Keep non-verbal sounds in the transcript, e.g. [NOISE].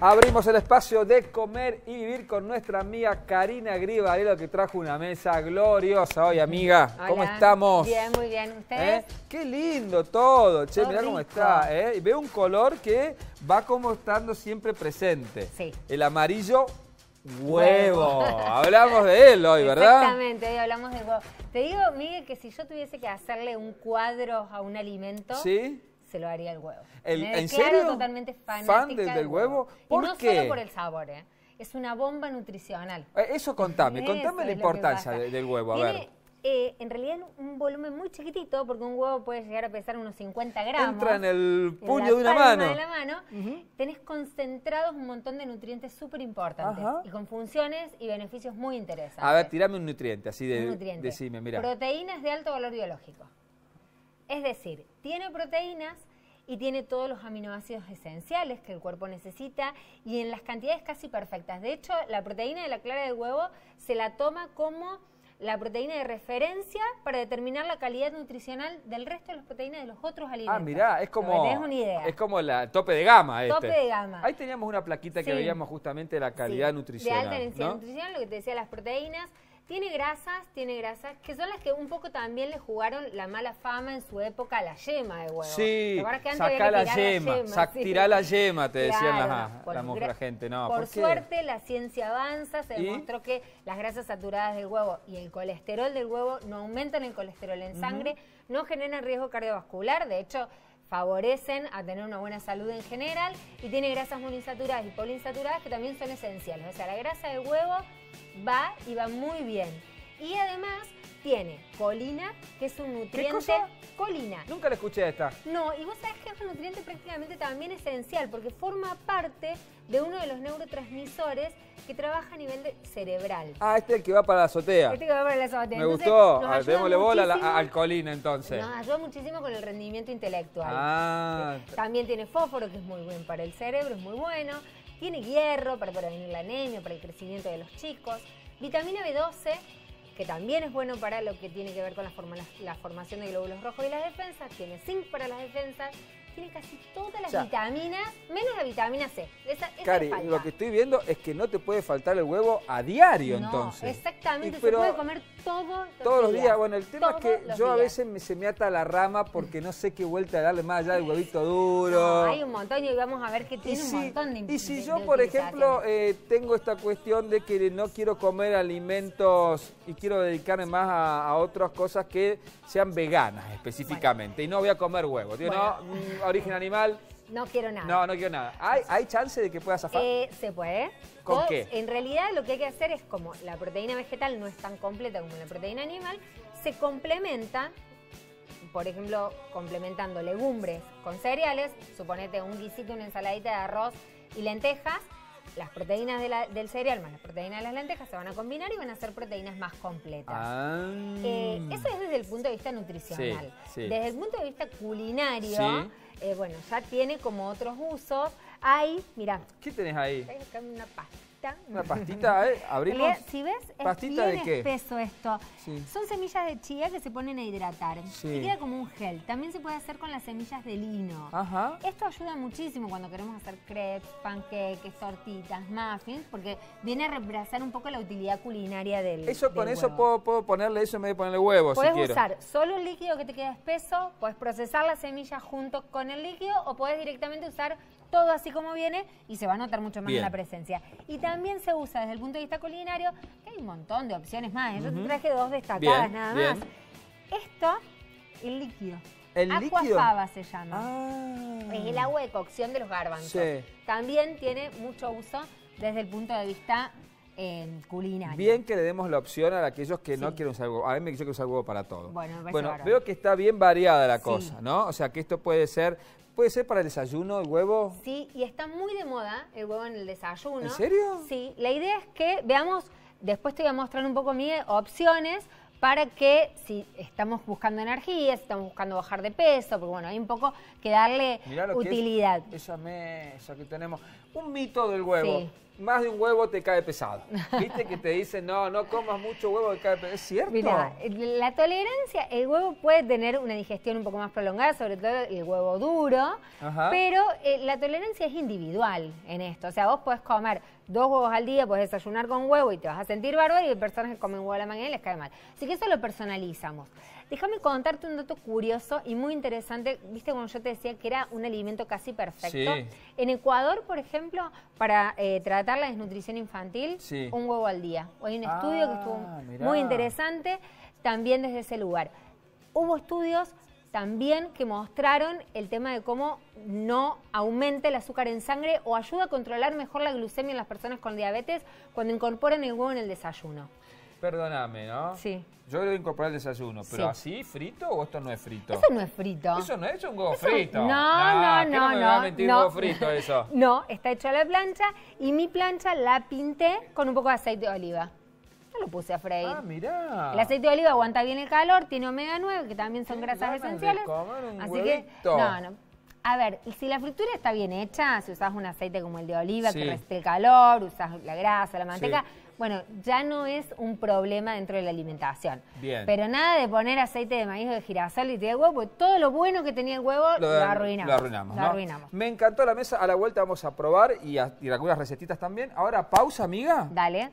Abrimos el espacio de comer y vivir con nuestra amiga Karina Gribarelo que trajo una mesa gloriosa hoy, amiga. ¿Cómo estamos? Bien, muy bien. ¿Ustedes? ¿Eh? Qué lindo todo, che, Todo mirá cómo rico. está. ¿eh? Y Veo un color que va como estando siempre presente. Sí. El amarillo huevo. [LAUGHS] Hablamos de él hoy, ¿verdad? Exactamente, hoy hablamos del huevo. Te digo, Miguel, que si yo tuviese que hacerle un cuadro a un alimento, ¿Sí. Se lo haría el huevo. El- Me ¿en serio? totalmente fanática ¿Fan del- del huevo? ¿Por y no qué? solo por el sabor, ¿eh? Es una bomba nutricional. Eh, Eso contame, Eso contame la importancia del huevo, a Tiene, ver. eh, en realidad un volumen muy chiquitito, porque un huevo puede llegar a pesar unos 50 gramos. Entra en el puño de una mano. de la mano, tenés concentrados un montón de nutrientes súper importantes Ajá. y con funciones y beneficios muy interesantes. A ver, tirame un nutriente, así de, Un nutriente. decime, mira. Proteínas de alto valor biológico. Es decir, tiene proteínas y tiene todos los aminoácidos esenciales que el cuerpo necesita y en las cantidades casi perfectas. De hecho, la proteína de la clara del huevo se la toma como la proteína de referencia para determinar la calidad nutricional del resto de las proteínas de los otros alimentos. Ah, mirá, es como, tenés una idea. es como la tope de gama este. Tope de gama. Ahí teníamos una plaquita que veíamos justamente de la calidad Sí, nutricional. De alta densidad ¿no? nutricional, lo que te decía, las proteínas. Tiene grasas, tiene grasas, que son las que un poco también le jugaron la mala fama en su época a la yema de huevo. Sí, ¿Te acuerdas que antes sacá había la yema, sac- Sí. tirá la yema, te decían las- bueno, la gente. No, por ¿por suerte, la ciencia avanza, se ¿Y? demostró que las grasas saturadas del huevo y el colesterol del huevo no aumentan el colesterol en sangre, no generan riesgo cardiovascular, de hecho favorecen a tener una buena salud en general y tiene grasas monoinsaturadas y poliinsaturadas que también son esenciales. O sea, la grasa del huevo va y va muy bien. Y además tiene colina, que es un nutriente. cosa? Colina. Nunca la escuché esta. No, y vos sabés que es un nutriente prácticamente también esencial porque forma parte de uno de los neurotransmisores que trabaja a nivel de- cerebral. Ah, este es el que va para la azotea. Este que va para la azotea. Me Entonces, gustó. démosle bola a la- al colina entonces. Nos ayuda muchísimo con el rendimiento intelectual. Ah, También tiene fósforo, que es muy bueno para el cerebro, es muy bueno. Tiene hierro para prevenir la anemia, para el crecimiento de los chicos. Vitamina B12, que también es bueno para lo que tiene que ver con la, forma- la formación de glóbulos rojos y las defensas. Tiene zinc para las defensas. Tiene casi todas las O sea, vitaminas, menos la vitamina C. Esa, esa Cari, lo que estoy viendo es que no te puede faltar el huevo a diario no, entonces. exactamente. Y pero se puede comer todos los Todos los días. Bueno, el tema Todos es que yo a veces me- se me ata la rama porque no sé qué vuelta darle más allá del huevito duro. No, hay un montón y vamos a ver que tiene si, un montón de y si de- yo, de por ejemplo, eh, tengo esta cuestión de que no quiero comer alimentos y quiero dedicarme más a, a otras cosas que sean veganas específicamente y no voy a comer huevos. Digo, Bueno. no, origen animal, no quiero nada. no, no quiero nada. ¿Hay, hay chance de que pueda zafar? Eh, se puede. ¿Con qué? En realidad lo que hay que hacer es como la proteína vegetal no es tan completa como la proteína animal, se complementa, por ejemplo, complementando legumbres con cereales, suponete un guisito, una ensaladita de arroz y lentejas, las proteínas de la- del cereal más las proteínas de las lentejas se van a combinar y van a ser proteínas más completas. Ah. Eh, eso es desde el punto de vista nutricional. Sí, sí. Desde el punto de vista culinario, Sí. eh, bueno, ya tiene como otros usos. Hay, mira, ¿Qué tenés ahí? Una pastita. Una pastita, ¿eh? Abrimos. si ves, es ¿Pastita bien de qué? espeso esto. Sí. Son semillas de chía que se ponen a hidratar. Sí. Y queda como un gel. También se puede hacer con las semillas de lino. Ajá. Esto ayuda muchísimo cuando queremos hacer crepes, panqueques, tortitas, muffins, porque viene a reemplazar un poco la utilidad culinaria del Eso con eso puedo, puedo ponerle eso en vez de ponerle huevo si Puedes quiero. usar solo el líquido que te queda espeso, puedes procesar las semillas junto con el líquido o puedes directamente usar todo así como viene y se va a notar mucho más Bien. en la presencia. Y también se usa desde el punto de vista culinario, que hay un montón de opciones más. ¿eh? Yo te traje dos destacadas Bien, nada bien. más. Esto, el líquido. ¿El líquido? Aquafaba se llama. Ah. Es el agua de cocción de los garbanzos. Sí. También tiene mucho uso desde el punto de vista eh, culinario. Bien que le demos la opción a aquellos que no quieren usar huevo. A mí me quiso que usar huevo para todo. Bueno, me bárbaro. veo que está bien variada la Sí. cosa, ¿no? O sea, que esto puede ser, puede ser para el desayuno, el huevo. Sí, y está muy de moda el huevo en el desayuno. ¿En serio? Sí, la idea es que veamos, después te voy a mostrar un poco mi opciones para que si estamos buscando energía, si estamos buscando bajar de peso, porque bueno, hay un poco que darle lo que es utilidad. esa mesa que tenemos. Un mito del huevo. Sí. Más de un huevo te cae pesado. ¿Viste que te dicen, no, no comas mucho huevo que cae pesado? ¿Es cierto? Mira, la tolerancia, el huevo puede tener una digestión un poco más prolongada, sobre todo el huevo duro, Ajá. pero eh, la tolerancia es individual en esto. O sea, vos podés comer dos huevos al día, podés desayunar con huevo y te vas a sentir bárbaro y hay personas que comen huevo a la mañana y les cae mal. Así que eso lo personalizamos. Déjame contarte un dato curioso y muy interesante. Viste como yo te decía que era un alimento casi perfecto. Sí. En Ecuador, por ejemplo, para eh, tratar la desnutrición infantil, Sí. un huevo al día. Hay un estudio que Ah, estuvo mirá. muy interesante también desde ese lugar. Hubo estudios también que mostraron el tema de cómo no aumenta el azúcar en sangre o ayuda a controlar mejor la glucemia en las personas con diabetes cuando incorporan el huevo en el desayuno. Perdóname, ¿no? Sí. Yo le voy a incorporar el desayuno, pero Sí. así, frito o esto no es frito? Eso no es frito. Eso no es un huevo Eso- frito. No, Nah, no, ¿qué no, me no. va a mentir no. huevo frito eso? [LAUGHS] No, está hecho a la plancha y mi plancha la pinté con un poco de aceite de oliva. Lo puse a freír. Ah, mirá. El aceite de oliva aguanta bien el calor, tiene omega 9, que también son grasas de esenciales. comer un Así huevito. que, no, no. A ver, si la fritura está bien hecha, si usas un aceite como el de oliva Sí. que resiste el calor, usas la grasa, la manteca, Sí. bueno, ya no es un problema dentro de la alimentación. Bien. Pero nada de poner aceite de maíz o de girasol y de huevo, porque todo lo bueno que tenía el huevo lo, arruinamos. Lo arruinamos, Lo ¿no? arruinamos. Me encantó la mesa. A la vuelta vamos a probar y, a, y algunas recetitas también. Ahora, pausa, amiga. Dale.